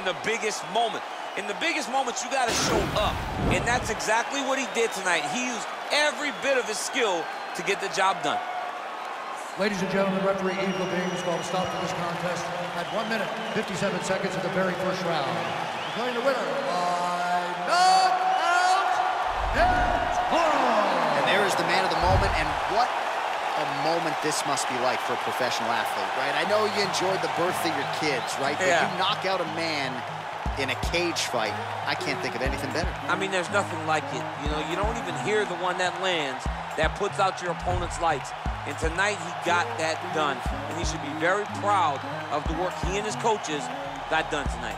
in the biggest moment. In the biggest moments, you got to show up. And that's exactly what he did tonight. He used every bit of his skill to get the job done. Ladies and gentlemen, referee Yves Lavigne has called a stop to this contest at 1 minute, 57 seconds of the very first round. Declaring the winner by knockout, James And there is the man of the moment, and what a moment this must be like for a professional athlete, right? I know you enjoyed the birth of your kids, right? But Yeah. you knock out a man in a cage fight, I can't think of anything better. I mean, there's nothing like it. You know, you don't even hear the one that lands that puts out your opponent's lights. And tonight he got that done. And he should be very proud of the work he and his coaches got done tonight.